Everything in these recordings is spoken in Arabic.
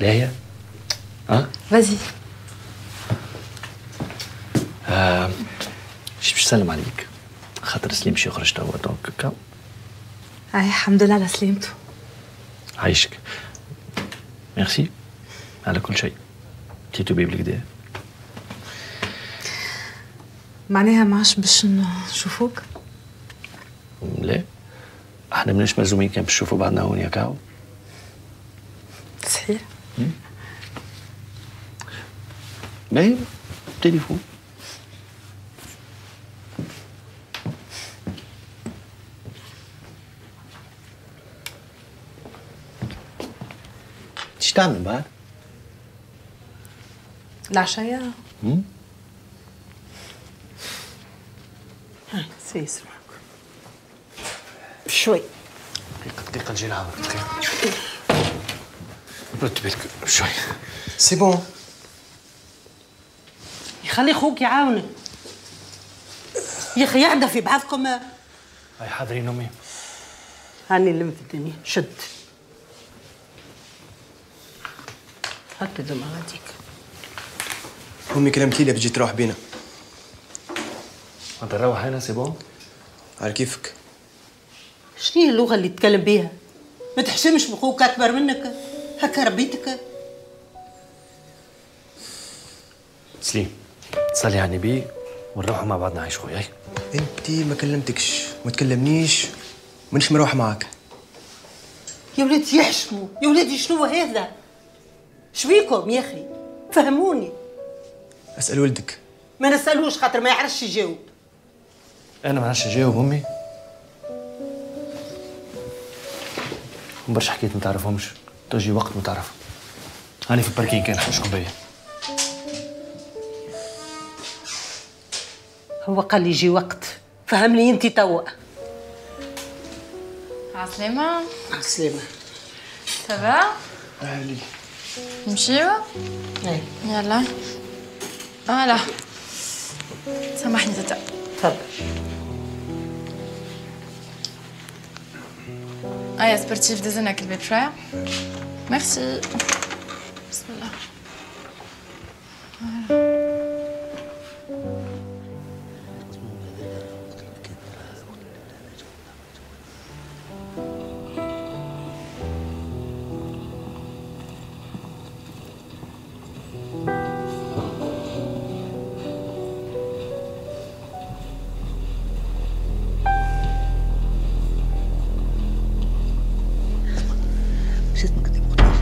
لاهيه ها؟ فازي آه شي باش نسلم عليك. خاطر سليم شي يخرج توا دونك كا. أي الحمد لله على سلامته عايشك. ميرسي. على كل شيء. تيتو بيه بالكدا. معناها ما عادش باش نشوفوك؟ لا. أحنا ماناش ملزومين كان باش نشوفوا بعضنا هون يا كاو. صحيح. باهي تليفون ايش تعمل بعد؟ العشية هم؟ هاي سيس شوي دقيقة دقيقة نجي نعاودك دقيقة رد بالك شوي سي بون يخلي خوك يعاونك. يا أخي يعدى في بعضكم هاي حاضرين أمي. هاني لم في الدنيا. شد. هكا دم غاديك أمي كلمتي لي بتجي تروح بينا. أنت نروح هنا c'est bon على كيفك؟ شنو هي اللغة اللي تتكلم بيها؟ ما تحشمش بخوك أكبر منك. هكا ربيتك. سليم صلي على النبي ونروحوا مع بعض نعيش خويا. هاي. انت ما كلمتكش ما تكلمنيش مانيش مروح معاك. يا ولادي يحشموا يا ولادي شنو هذا؟ شبيكم يا أخي؟ فهموني. أسأل ولدك. ما نسألوش خاطر ما يعرفش يجاوب. أنا ما نعرفش نجاوب أمي. برشا حكايات ما تعرفهمش. تجي وقت ما تعرف. هاني في الباركين كان حشكم بيا. هو قال لي يجي وقت. فهمني أنت توا. عسلامة عسلامة ça va أهلي. نمشيو؟ إي. يلا. voilà سامحني تتا. تفضل. ايا sportif دزنك البيت شوية ميرسي بسم الله. обязательно к этому отношусь.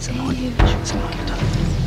Самолет. Самолет.